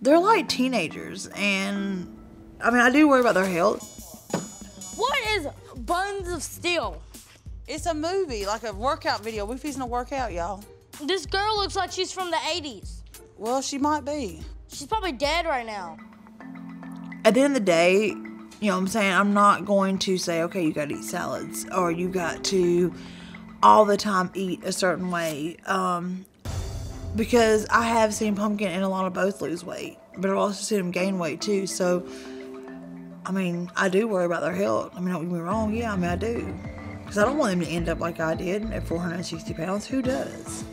they're like teenagers, and I mean, I do worry about their health. What is Buns of Steel? It's a movie, like a workout video. We fixing to work out, y'all. This girl looks like she's from the 80s. Well, she might be. She's probably dead right now. At the end of the day, you know what I'm saying? I'm not going to say, okay, you got to eat salads or you got to all the time eat a certain way. Um, because I have seen Pumpkin and Alana both lose weight, but I've also seen them gain weight too. So, I mean, I do worry about their health. I mean, don't get me wrong. Yeah, I mean, I do. Because I don't want them to end up like I did at 460 pounds. Who does?